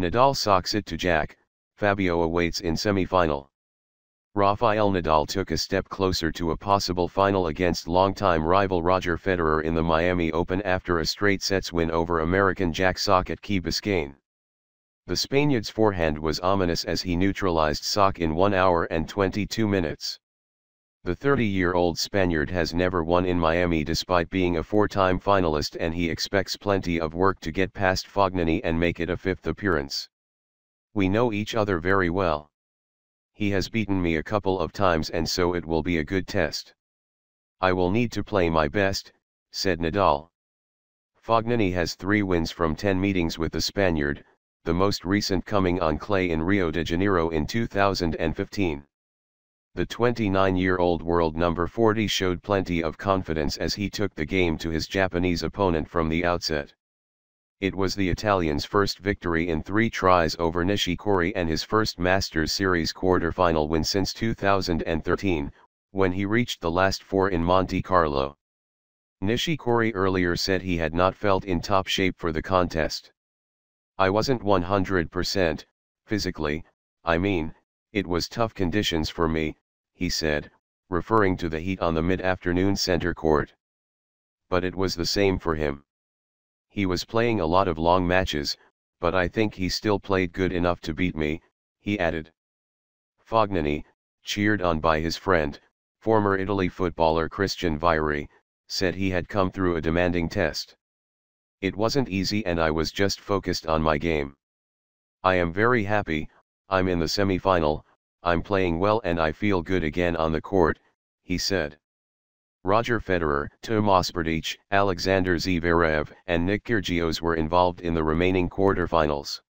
Nadal socks it to Jack, Fabio awaits in semi-final. Rafael Nadal took a step closer to a possible final against longtime rival Roger Federer in the Miami Open after a straight sets win over American Jack Sock at Key Biscayne. The Spaniard's forehand was ominous as he neutralized Sock in 1 hour and 22 minutes. The 30-year-old Spaniard has never won in Miami despite being a four-time finalist and he expects plenty of work to get past Fognini and make it a fifth appearance. We know each other very well. He has beaten me a couple of times and so it will be a good test. I will need to play my best, said Nadal. Fognini has three wins from 10 meetings with the Spaniard, the most recent coming on clay in Rio de Janeiro in 2015. The 29-year-old world number 40 showed plenty of confidence as he took the game to his Japanese opponent from the outset. It was the Italian's first victory in three tries over Nishikori and his first Masters Series quarterfinal win since 2013, when he reached the last four in Monte Carlo. Nishikori earlier said he had not felt in top shape for the contest. I wasn't 100%, physically, I mean, it was tough conditions for me, he said, referring to the heat on the mid-afternoon center court. But it was the same for him. He was playing a lot of long matches, but I think he still played good enough to beat me, he added. Fognini, cheered on by his friend, former Italy footballer Christian Vieri, said he had come through a demanding test. It wasn't easy and I was just focused on my game. I am very happy, I'm in the semi-final, I'm playing well and I feel good again on the court, he said. Roger Federer, Tomas Berdych, Alexander Zverev and Nick Kyrgios were involved in the remaining quarterfinals.